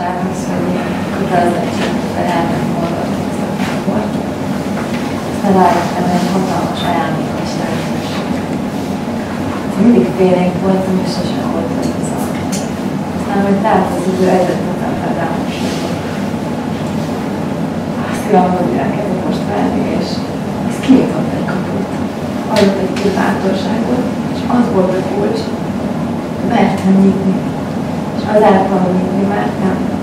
az, hogy elmondani ezt a volt. Aztán rájöttem, hogy hatalmas ajándékos lehetőség. Mindig félénk voltam, és sosem volt bizalom. Aztán, hogy telt az idő, egyre tudtam fedelmosodni. Azt kívánom, hogy elkezdett most venni, és ez kinyitott egy kaput. Adott egy kis bátorságot, és az volt a kulcs, mertem nyitni. És azáltal, hogy nyitni mertem, barátokra lettem. És családra. Úgyhogy köszönöm.